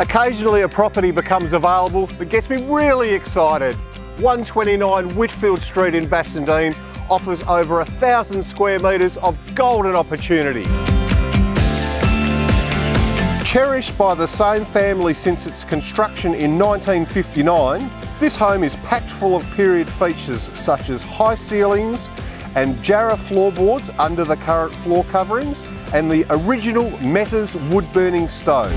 Occasionally a property becomes available that gets me really excited. 129 Whitfield Street in Bassendean offers over a thousand square metres of golden opportunity. Cherished by the same family since its construction in 1959, this home is packed full of period features such as high ceilings and Jarrah floorboards under the current floor coverings and the original Metters wood burning stove.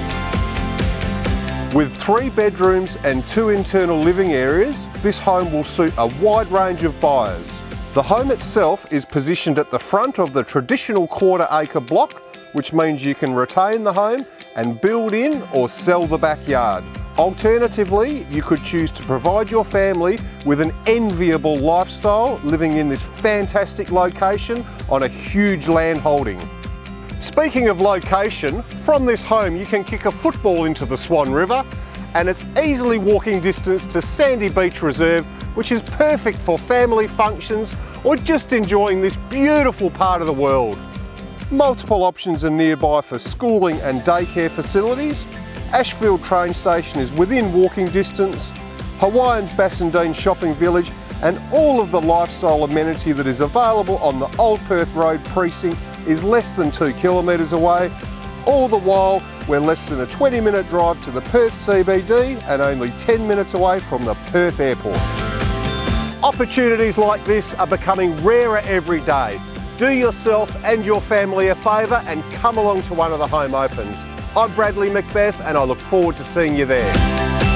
With three bedrooms and two internal living areas, this home will suit a wide range of buyers. The home itself is positioned at the front of the traditional quarter acre block, which means you can retain the home and build in or sell the backyard. Alternatively, you could choose to provide your family with an enviable lifestyle living in this fantastic location on a huge land holding. Speaking of location, from this home you can kick a football into the Swan River and it's easily walking distance to Sandy Beach Reserve which is perfect for family functions or just enjoying this beautiful part of the world. Multiple options are nearby for schooling and daycare facilities. Ashfield train station is within walking distance. Hawaiian's Bassendean shopping village and all of the lifestyle amenity that is available on the Old Perth Road precinct is less than two kilometres away. All the while, we're less than a 20 minute drive to the Perth CBD and only 10 minutes away from the Perth Airport. Opportunities like this are becoming rarer every day. Do yourself and your family a favour and come along to one of the home opens. I'm Bradley Macbeth and I look forward to seeing you there.